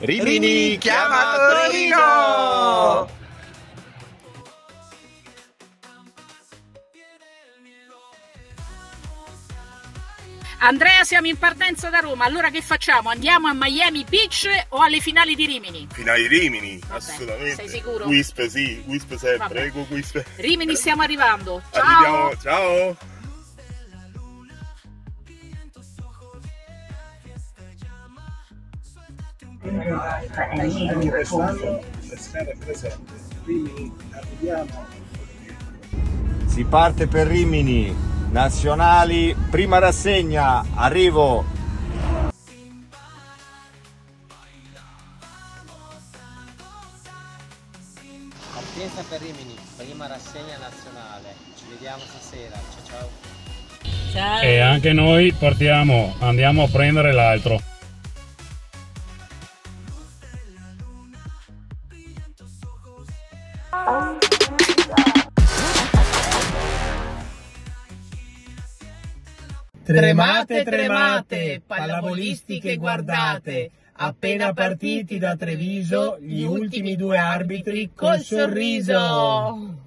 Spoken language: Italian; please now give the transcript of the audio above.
Rimini chiama Torino! Andrea, siamo in partenza da Roma, allora che facciamo? Andiamo a Miami Beach o alle finali di Rimini? Finali Rimini, Vabbè, assolutamente. sei sicuro? Wisp, sì, Wisp sempre, Vabbè. ecco Wisp. Rimini stiamo arrivando. Ciao! Arriviamo, ciao! Si parte per Rimini, nazionali, prima rassegna, arrivo. Partenza per Rimini, prima rassegna nazionale. Ci vediamo stasera. Ciao ciao. E anche noi partiamo, andiamo a prendere l'altro. Tremate, tremate, pallavolistiche guardate, appena partiti da Treviso, gli ultimi due arbitri col sorriso.